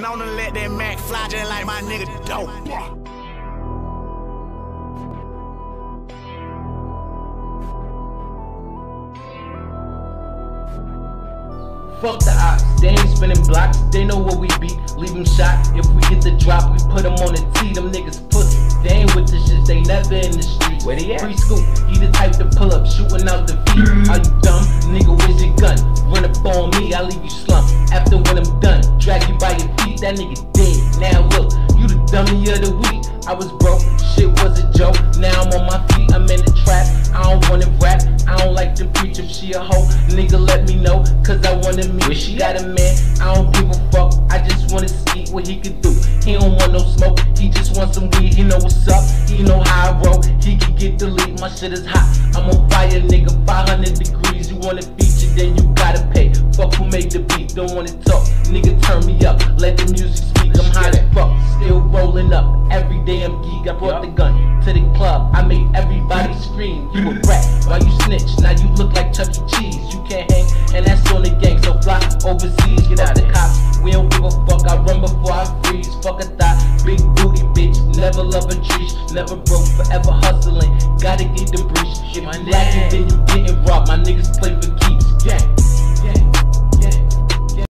Known to let that Mac fly just like my nigga dope. Fuck the ops, they ain't spinning blocks, they know what we be. Leave them shot, if we get the drop, we put them on the tee. Them niggas pussy, they ain't with the shit, they never in the street. Where they at? Preschool, he the type to pull up, shooting out the feet. Are you dumb? Nigga, where's your gun? Run up on me, I leave you slump. After when I'm done, drag you by your feet, that nigga dead. Now look, you the dummy of the week. I was broke, shit was a joke. Now I'm on my feet, I'm in the trap. I don't wanna rap, I don't like to preach if she a hoe. Nigga, let me know, cause I wanna meet. Where she got a man, I don't give a fuck. I just wanna see what he can do. He don't want no smoke, he just want some weed. He know what's up, he know how I roll. He can get the lead, my shit is hot. I'm on fire, nigga, 500 degrees. You wanna don't wanna talk. Nigga, turn me up, let the music speak. I'm high as fuck, still rolling up. Every day I'm geek. I brought the gun to the club. I made everybody scream. You a rat, why you snitch? Now you look like Chuck E. Cheese. You can't hang, and that's on the gang. So fly overseas, get out the cops. We don't give a fuck. I run before I freeze. Fuck a thought, big booty bitch. Never love a treat, never broke, forever hustling. Gotta get the breach. If you lacking, then you getting robbed. My niggas play for keeps.